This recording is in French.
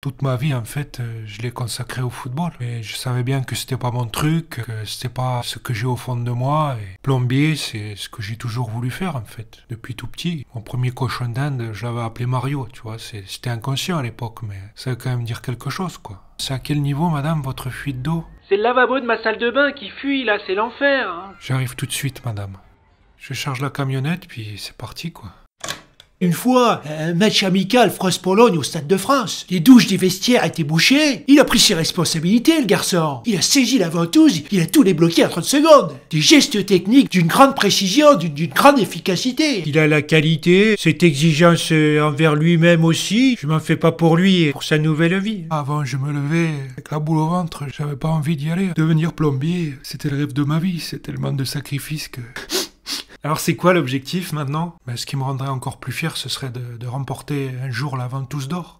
Toute ma vie, en fait, euh, je l'ai consacrée au football. Mais je savais bien que c'était pas mon truc, que c'était pas ce que j'ai au fond de moi. Et plombier, c'est ce que j'ai toujours voulu faire, en fait, depuis tout petit. Mon premier cochon d'Inde, je l'avais appelé Mario, tu vois. C'était inconscient à l'époque, mais ça veut quand même dire quelque chose, quoi. C'est à quel niveau, madame, votre fuite d'eau? C'est le lavabo de ma salle de bain qui fuit, là, c'est l'enfer. hein. J'arrive tout de suite, madame. Je charge la camionnette, puis c'est parti, quoi. Une fois, un match amical France-Pologne au Stade de France. Les douches des vestiaires étaient bouchées. Il a pris ses responsabilités, le garçon. Il a saisi la ventouse, il a tout débloqué en 30 secondes. Des gestes techniques d'une grande précision, d'une grande efficacité. Il a la qualité, cette exigence euh, envers lui-même aussi. Je m'en fais pas pour lui et pour sa nouvelle vie. Avant, je me levais avec la boule au ventre, j'avais pas envie d'y aller. Devenir plombier, c'était le rêve de ma vie, c'est tellement de sacrifices que... Alors c'est quoi l'objectif maintenant? Mais ce qui me rendrait encore plus fier, ce serait de, remporter un jour la ventouse d'or.